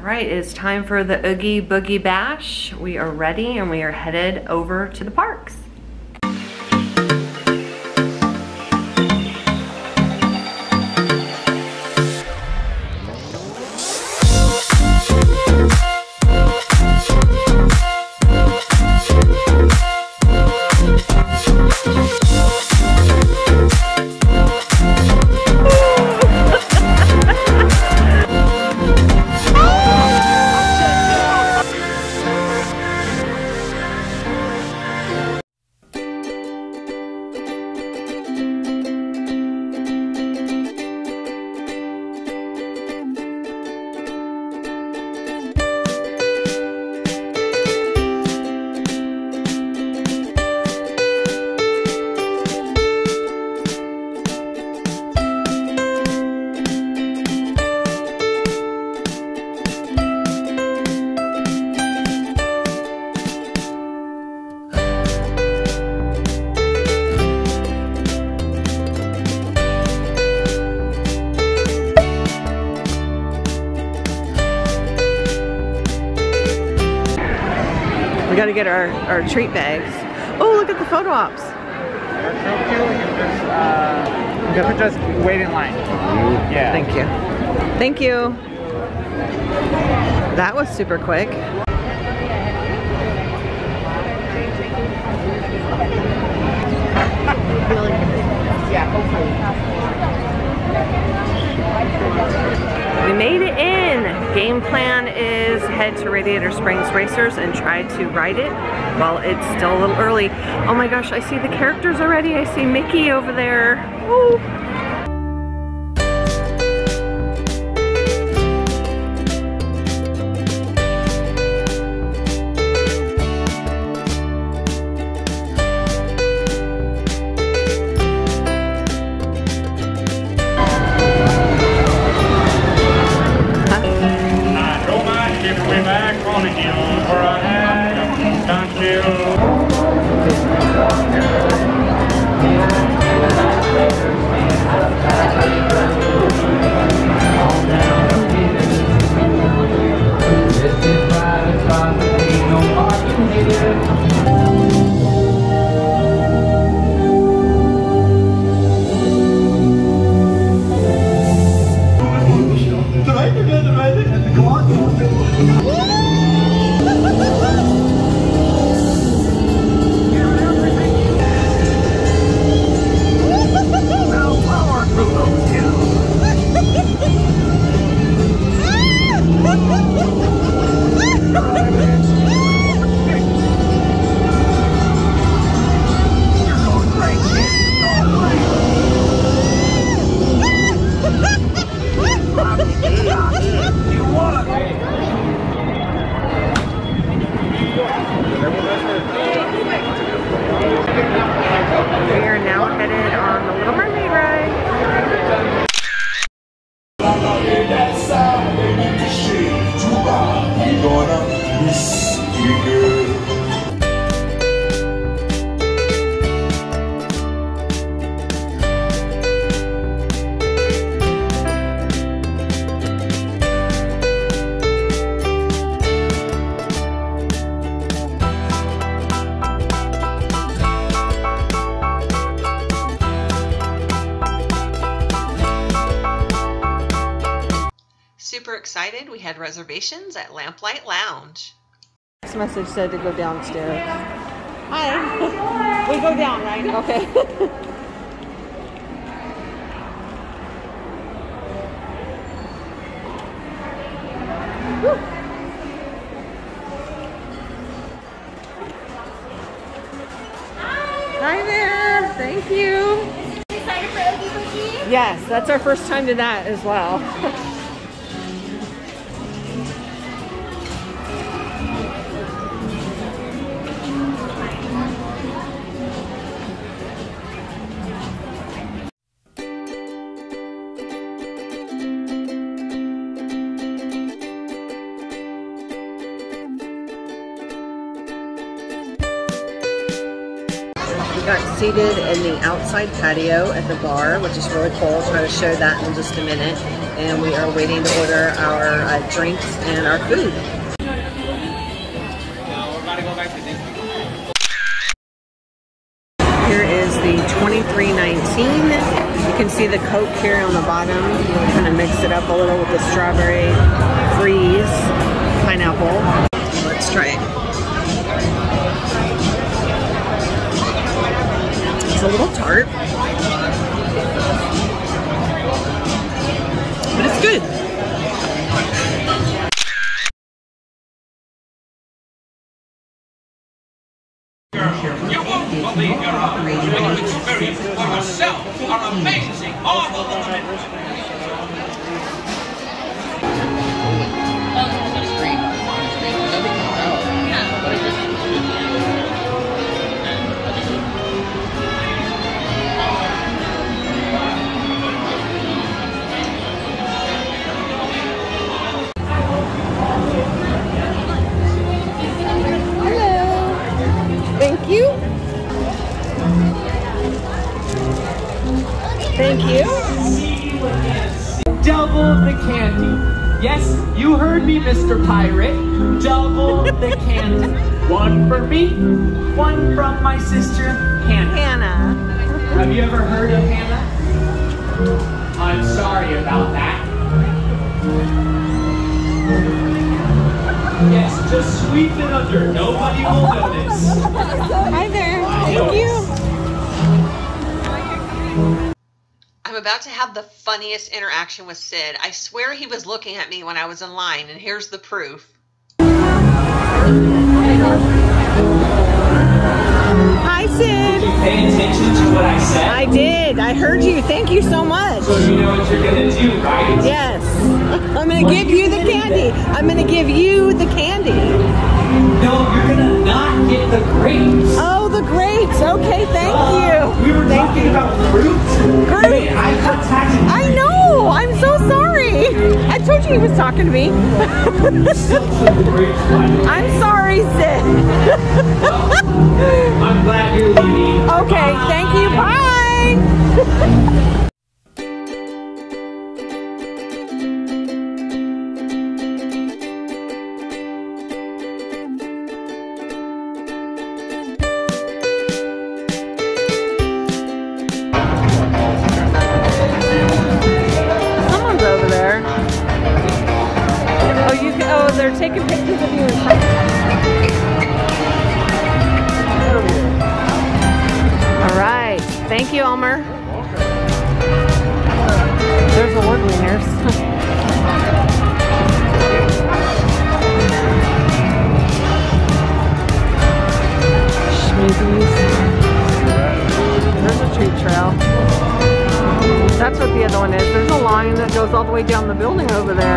All right, it's time for the Oogie Boogie Bash. We are ready and we are headed over to the parks. Our, our treat bags. Oh, look at the photo ops. They're so cute. You just, uh, you could just wait in line. Yeah. Thank you. Thank you. That was super quick. Yeah, hopefully. We made it in. Game plan is head to Radiator Springs Racers and try to ride it while it's still a little early. Oh my gosh, I see the characters already. I see Mickey over there. Excited. We had reservations at Lamplight Lounge. This message said to go downstairs. Hi. We go down, right? Okay. Hi there. Thank you. Yes, that's our first time to that as well. got seated in the outside patio at the bar, which is really cool. I'll try to show that in just a minute. And we are waiting to order our uh, drinks and our food. A little tart. Thank you. Double the candy. Yes, you heard me, Mr. Pirate. Double the candy. One for me, one from my sister, Hannah. Hannah. Have you ever heard of Hannah? I'm sorry about that. Yes, just sweep it under. Nobody will notice. Hi there. Thank you. I'm about to have the funniest interaction with Sid. I swear he was looking at me when I was in line, and here's the proof. Hi, Sid. Pay attention to what I said. I did. I heard you. Thank you so much. So you know what you're gonna do, right? Yes. I'm going to give you the candy. I'm going to give you the candy. No, you're gonna not get the grapes. Oh, the grapes. Okay, thank you. We were Thank talking you. about fruit. Fruit. I mean, I I know. I'm so sorry. I told you he was talking to me. grapes. I'm sorry, Sid. that goes all the way down the building over there.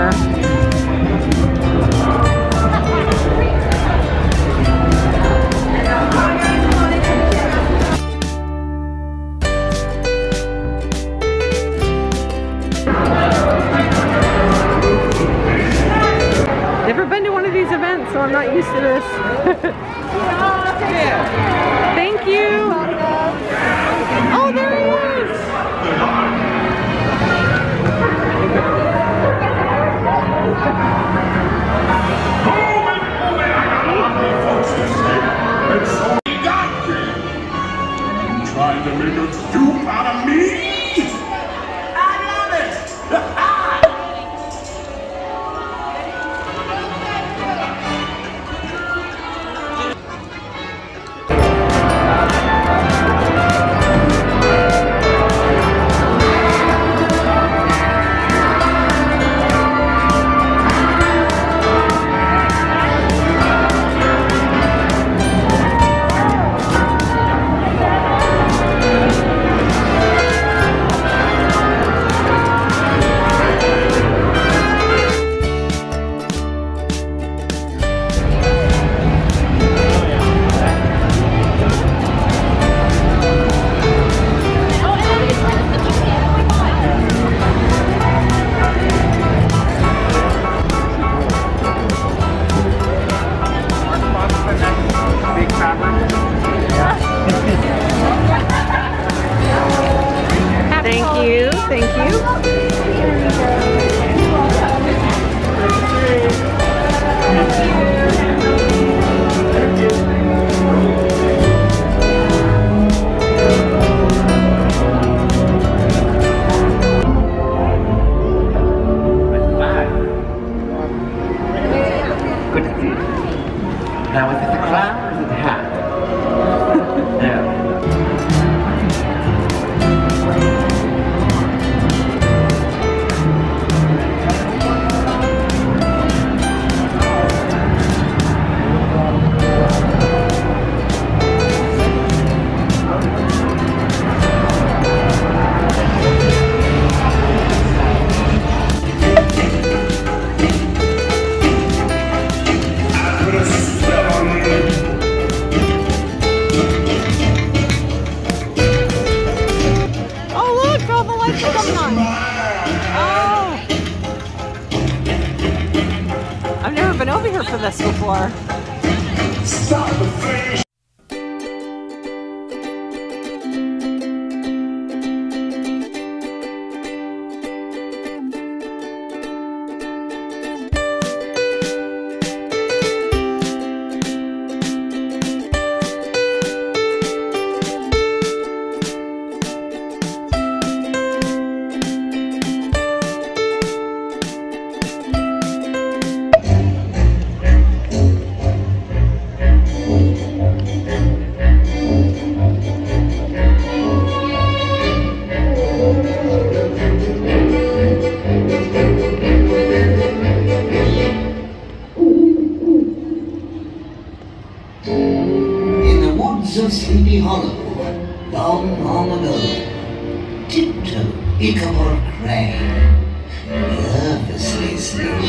Slept.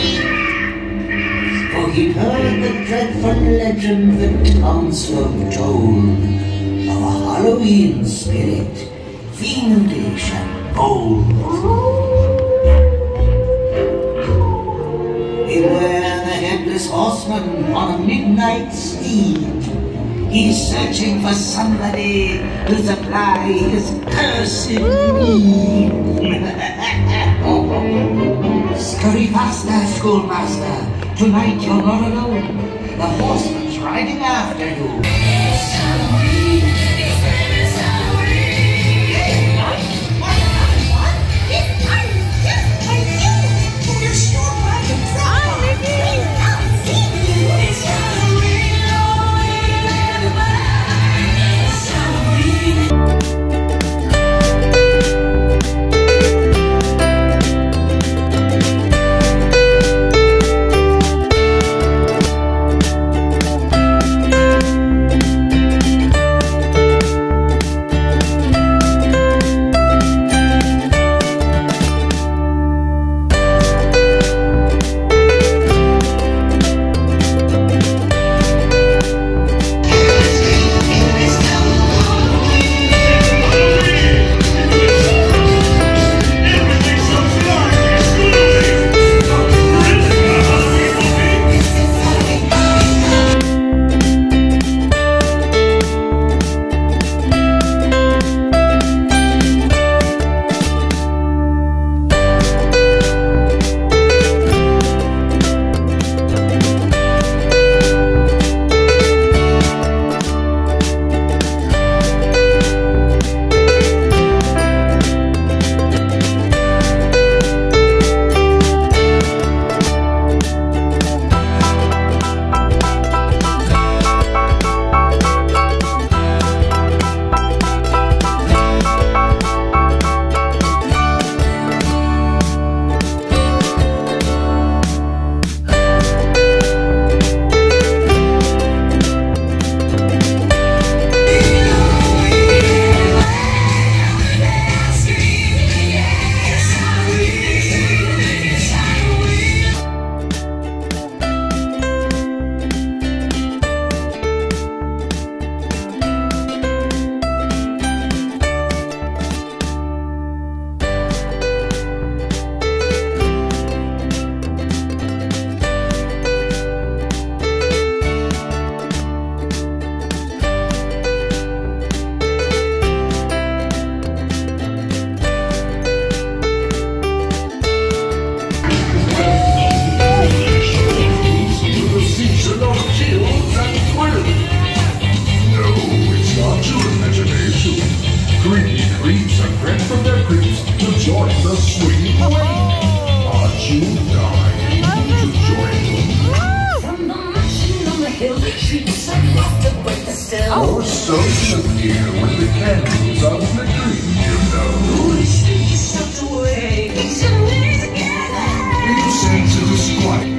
For he'd heard the dreadful legend that townsfolk told of a Halloween spirit, fiendish and bold. Beware the headless horseman on a midnight steed. He's searching for somebody to supply his cursed need. Scurry faster, schoolmaster. Tonight you're not alone. The horseman's riding after you. Oh, so shook with the candles on the dream, you know. We shit, away. To the squat.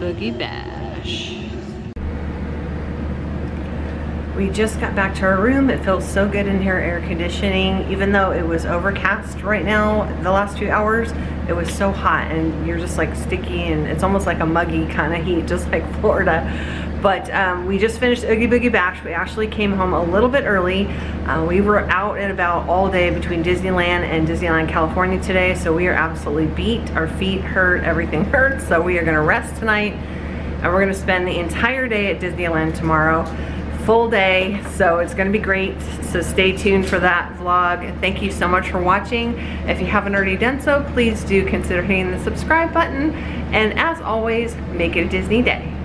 Boogie Bash. We just got back to our room. It feels so good in here, air conditioning. Even though it was overcast right now, the last few hours, it was so hot and you're just like sticky and it's almost like a muggy kind of heat, just like Florida. But um, we just finished Oogie Boogie Bash. We actually came home a little bit early. Uh, we were out and about all day between Disneyland and Disneyland California today, so we are absolutely beat. Our feet hurt, everything hurts, so we are gonna rest tonight. And we're gonna spend the entire day at Disneyland tomorrow. Full day so it's gonna be great. So stay tuned for that vlog. Thank you so much for watching. If you haven't already done so please do consider hitting the subscribe button. And as always make it a Disney day